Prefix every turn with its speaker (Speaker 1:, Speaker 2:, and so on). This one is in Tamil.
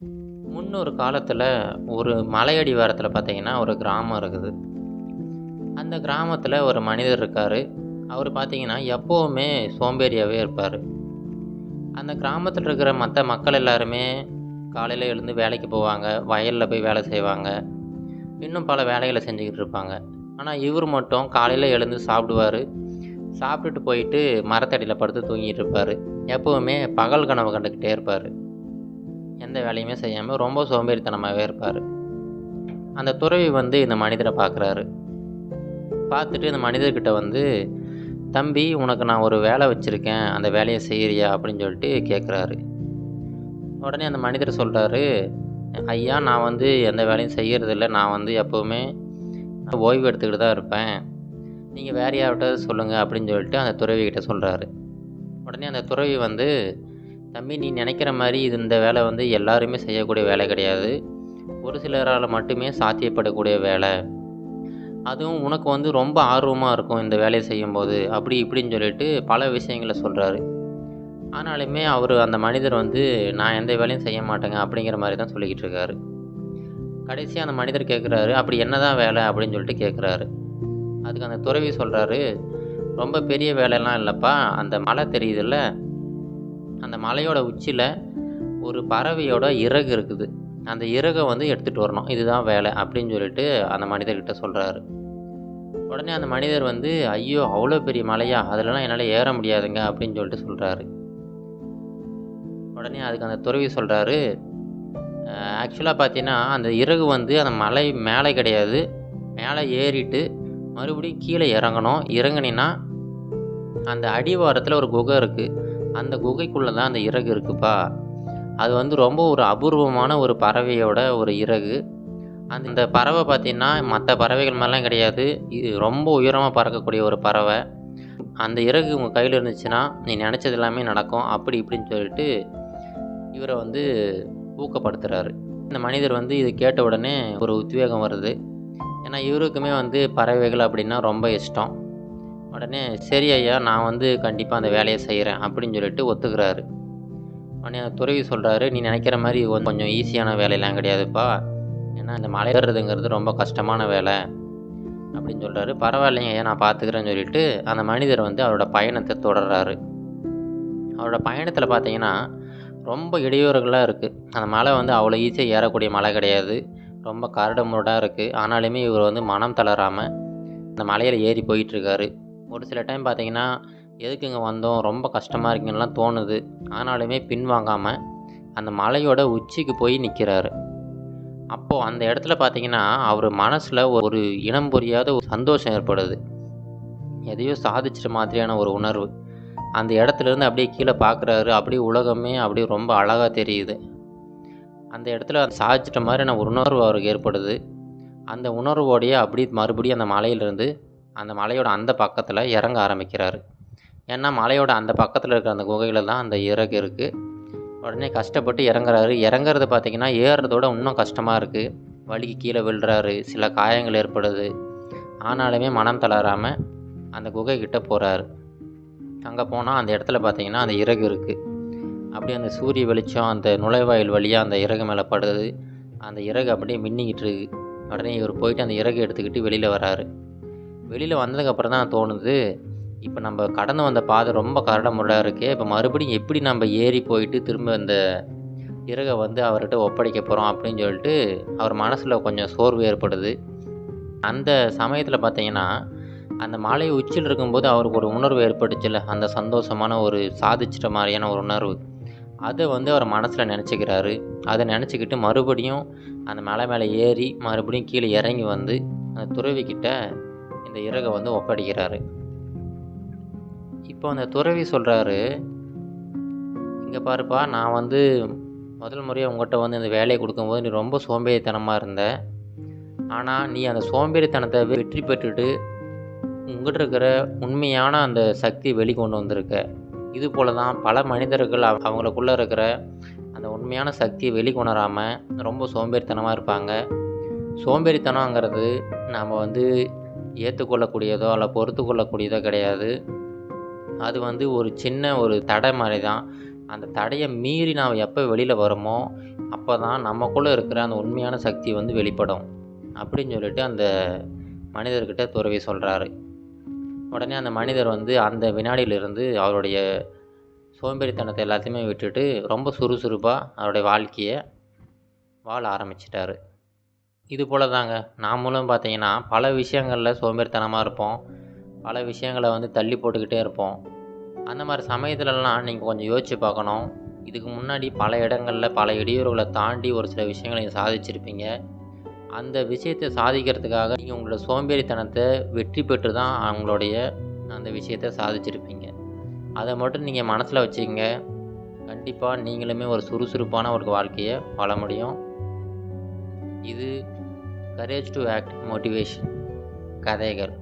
Speaker 1: முன்னொரு காலத்தில் ஒரு மலையடிவாரத்தில் பார்த்தீங்கன்னா ஒரு கிராமம் இருக்குது. அந்த கிராமத்தில் ஒரு மனிதர் இருக்கார். அவர் பார்த்தீங்கன்னா எப்போவுமே சோம்பேறியாகவே இருப்பார். அந்த கிராமத்தில் இருக்கிற மற்ற மக்கள் எல்லாருமே காலையில் எழுந்து வேலைக்கு போவாங்க வயலில் போய் வேலை செய்வாங்க. இன்னும் பல வேலைகளை செஞ்சுக்கிட்டு இருப்பாங்க. ஆனால் இவர் மட்டும் காலையில் எழுந்து சாப்பிடுவார். சாப்பிட்டுட்டு போயிட்டு மரத்தடியில் படுத்து தூங்கிட்டு இருப்பார். எப்போவுமே பகல் கனவு கண்டுக்கிட்டே இருப்பார். எந்த வேலையுமே செய்யாமல் ரொம்ப சோம்பேறித்தனமாகவே இருப்பார். அந்த துறவி வந்து இந்த மனிதரை பார்க்குறாரு பார்த்துட்டு இந்த மனிதர்கிட்ட வந்து தம்பி உனக்கு நான் ஒரு வேலை வச்சுருக்கேன். அந்த வேலையை செய்கிறியா அப்படின்னு சொல்லிட்டு கேட்குறாரு உடனே அந்த மனிதர் சொல்கிறாரு ஐயா நான் வந்து எந்த வேலையும் செய்கிறதில்ல நான் வந்து எப்போவுமே ஓய்வு எடுத்துக்கிட்டு தான் இருப்பேன். நீங்கள் வேறு யார்கிட்ட சொல்லுங்கள் அப்படின்னு சொல்லிட்டு அந்த துறவிக்கிட்ட சொல்கிறாரு உடனே அந்த துறவி வந்து தம்பி நீ நினைக்கிற மாதிரி இது இந்த வேலை வந்து எல்லாருமே செய்யக்கூடிய வேலை கிடையாது. ஒரு சிலரால் மட்டுமே சாத்தியப்படக்கூடிய வேலை. அதுவும் உனக்கு வந்து ரொம்ப ஆர்வமாக இருக்கும் இந்த வேலையை செய்யும்போது. அப்படி இப்படின்னு சொல்லிட்டு பல விஷயங்களை சொல்கிறாரு ஆனாலுமே அவர் அந்த மனிதர் வந்து நான் எந்த வேலையும் செய்ய மாட்டேங்க அப்படிங்கிற மாதிரி தான் சொல்லிக்கிட்டு இருக்காரு. கடைசியாக அந்த மனிதர் கேட்குறாரு அப்படி என்ன தான் வேலை? அப்படின்னு சொல்லிட்டு கேட்குறாரு அதுக்கு அந்த துறவி சொல்கிறாரு ரொம்ப பெரிய வேலைலாம் இல்லைப்பா. அந்த மலை தெரியுதுல்ல அந்த மலையோட உச்சியில் ஒரு பறவையோட இறகு இருக்குது. அந்த இறகை வந்து எடுத்துகிட்டு வரணும். இதுதான் வேலை அப்படின்னு சொல்லிட்டு அந்த மனிதர்கிட்ட சொல்கிறாரு உடனே அந்த மனிதர் வந்து ஐயோ அவ்வளோ பெரிய மலையா? அதிலலாம் என்னால் ஏற முடியாதுங்க அப்படின்னு சொல்லிட்டு சொல்கிறாரு உடனே அதுக்கு அந்த துறவி சொல்கிறாரு ஆக்சுவலாக பார்த்தீங்கன்னா அந்த இறகு வந்து அந்த மலை மேலே கிடையாது. மேலே ஏறிட்டு மறுபடியும் கீழே இறங்கணும். இறங்குனீன்னா அந்த அடிவாரத்தில் ஒரு குகை இருக்குது அந்த குகைக்குள்ளே தான் அந்த இறகு இருக்குப்பா. அது வந்து ரொம்ப ஒரு அபூர்வமான ஒரு பறவையோட ஒரு இறகு. அந்த இந்த பறவை பார்த்திங்கன்னா மற்ற பறவைகள் மாதிரிலாம் கிடையாது. இது ரொம்ப உயரமாக பறக்கக்கூடிய ஒரு பறவை. அந்த இறகு உங்கள் கையில் இருந்துச்சுன்னா நீ நினச்சது எல்லாமே நடக்கும். அப்படி இப்படின்னு சொல்லிட்டு இவரை வந்து ஊக்கப்படுத்துகிறாரு இந்த மனிதர் வந்து இது கேட்ட உடனே ஒரு உத்வேகம் வருது. ஏன்னா இவருக்குமே வந்து பறவைகள் அப்படின்னா ரொம்ப இஷ்டம். உடனே சரி ஐயா நான் வந்து கண்டிப்பாக அந்த வேலையை செய்கிறேன் அப்படின்னு சொல்லிட்டு ஒத்துக்கிறாரு. உடனே துறவி சொல்கிறாரு நீ நினைக்கிற மாதிரி வந்து கொஞ்சம் ஈஸியான வேலையெல்லாம் கிடையாதுப்பா. ஏன்னா இந்த மலை ஏறுறதுங்கிறது ரொம்ப கஷ்டமான வேலை அப்படின்னு சொல்கிறாரு பரவாயில்லைங்க ஐயா நான் பார்த்துக்கிறேன்னு சொல்லிட்டு அந்த மனிதர் வந்து அவரோட பயணத்தை தொடர்றாரு. அவரோட பயணத்தில் பார்த்தீங்கன்னா ரொம்ப இடையூறுகளாக இருக்குது அந்த மலை வந்து அவ்வளோ ஈஸியாக ஏறக்கூடிய மலை கிடையாது. ரொம்ப கரடு முரடாக இருக்குது ஆனாலுமே இவர் வந்து மனம் தளராமல் அந்த மலையில் ஏறி போயிட்டுருக்காரு ஒரு சில டைம் பார்த்தீங்கன்னா எதுக்குங்க வந்தோம்? ரொம்ப கஷ்டமாக இருக்குங்கலாம் தோணுது. ஆனாலுமே பின்வாங்காமல் அந்த மலையோட உச்சிக்கு போய் நிற்கிறாரு அப்போது அந்த இடத்துல பார்த்தீங்கன்னா அவர் மனசில் ஒரு இனம் புரியாத ஒரு சந்தோஷம் ஏற்படுது. எதையோ சாதிச்சிட்ட மாதிரியான ஒரு உணர்வு. அந்த இடத்துலேருந்து அப்படியே கீழே பார்க்குறாரு அப்படியே உலகமே அப்படியே ரொம்ப அழகாக தெரியுது. அந்த இடத்துல சாதிச்சிட்ட மாதிரியான ஒரு உணர்வு அவருக்கு ஏற்படுது. அந்த உணர்வோடையே அப்படியே மறுபடியும் அந்த மலையிலேருந்து அந்த மலையோட அந்த பக்கத்தில் இறங்க ஆரம்பிக்கிறாரு. ஏன்னா மலையோட அந்த பக்கத்தில் இருக்கிற அந்த குகையில் தான் அந்த இறகு இருக்குது உடனே கஷ்டப்பட்டு இறங்குறாரு. இறங்குறது பார்த்திங்கன்னா ஏறுறதோட இன்னும் கஷ்டமாக இருக்குது வலிக்கு கீழே விழுறாரு. சில காயங்கள் ஏற்படுது. ஆனாலுமே மனம் தளராமல் அந்த குகைக்கிட்ட போகிறாரு அங்கே போனால் அந்த இடத்துல பார்த்திங்கன்னா அந்த இறகு இருக்குது அப்படியே அந்த சூரிய வெளிச்சம் அந்த நுழைவாயில் வழியாக அந்த இறகு மேலே படுது. அந்த இறகு அப்படியே மின்னிக்கிட்டு இருக்கு. உடனே இவர் போயிட்டு அந்த இறகு எடுத்துக்கிட்டு வெளியில் வராரு வெளியில் வந்ததுக்கப்புறம் தான் தோணுது. இப்போ நம்ம கடந்து வந்த பாதை ரொம்ப கரடமுரடாக இருக்குது இப்போ மறுபடியும் எப்படி நம்ம ஏறி போயிட்டு திரும்ப அந்த இறகை வந்து அவர்கிட்ட ஒப்படைக்க போகிறோம் அப்படின்னு சொல்லிட்டு அவர் மனசில் கொஞ்சம் சோர்வு ஏற்படுது. அந்த சமயத்தில் பார்த்தீங்கன்னா அந்த மலை உச்சியில் இருக்கும்போது அவருக்கு ஒரு உணர்வு ஏற்பட்டுச்சுல. அந்த சந்தோஷமான ஒரு சாதிச்சிட்ட மாதிரியான ஒரு உணர்வு. அதை வந்து அவர் மனசில் நினச்சிக்கிறாரு. அதை நினச்சிக்கிட்டு மறுபடியும் அந்த மலை மேலே ஏறி மறுபடியும் கீழே இறங்கி வந்து அந்த துறவிக்கிட்ட இந்த இறகை வந்து ஒப்படைக்கிறாரு. இப்போ அந்த துறவி சொல்கிறாரு இங்கே பாருப்பா நான் வந்து முதல் முறையாக உங்கள்கிட்ட வந்து இந்த வேலையை கொடுக்கும்போது நீ ரொம்ப சோம்பேறித்தனமாக இருந்த. ஆனால் நீ அந்த சோம்பேறித்தனத்தை வெற்றி பெற்றுட்டு உங்கள்கிட்ட இருக்கிற உண்மையான அந்த சக்தி வெளிக்கொண்டு வந்திருக்க. இது போல தான் பல மனிதர்கள் அவங்களுக்குள்ளே இருக்கிற அந்த உண்மையான சக்தியை வெளிக்கொணராமல் ரொம்ப சோம்பேறித்தனமாக இருப்பாங்க. சோம்பேறித்தனங்கிறது நாம் வந்து ஏற்றுக்கொள்ளக்கூடியதோ அல்ல பொறுத்து கொள்ளக்கூடியதோ கிடையாது. அது வந்து ஒரு சின்ன ஒரு தடை மாதிரி தான் அந்த தடையை மீறி நாம் எப்போ வெளியில் வரோமோ அப்போ தான் நமக்குள்ளே இருக்கிற அந்த உண்மையான சக்தி வந்து வெளிப்படும். அப்படின்னு சொல்லிட்டு அந்த மனிதர்கிட்ட துறவி சொல்கிறாரு உடனே அந்த மனிதர் வந்து அந்த வினாடியிலிருந்து அவருடைய சோம்பேறித்தனத்தை எல்லாத்தையுமே விட்டுட்டு ரொம்ப சுறுசுறுப்பாக அவருடைய வாழ்க்கையை வாழ ஆரம்பிச்சிட்டாரு. இது போல் தாங்க நாமளும் பார்த்தீங்கன்னா பல விஷயங்களில் சோம்பேறித்தனமாக இருப்போம். பல விஷயங்களை வந்து தள்ளி போட்டுக்கிட்டே இருப்போம். அந்த மாதிரி சமயத்துலலாம் நீங்கள் கொஞ்சம் யோசித்து பார்க்கணும். இதுக்கு முன்னாடி பல இடங்களில் பல இடையூறுகளை தாண்டி ஒரு சில விஷயங்களை நீங்கள் சாதிச்சிருப்பீங்க. அந்த விஷயத்தை சாதிக்கிறதுக்காக நீங்கள் உங்களோட சோம்பேறித்தனத்தை வெற்றி பெற்று தான் அவங்களுடைய அந்த விஷயத்தை சாதிச்சிருப்பீங்க. அதை மட்டும் நீங்கள் மனசில் வச்சுக்கங்க. கண்டிப்பாக நீங்களுமே ஒரு சுறுசுறுப்பான ஒரு வாழ்க்கையை வாழ முடியும். இது கரேஜ் டு ஆக்ட் மோட்டிவேஷன் கதைகள்.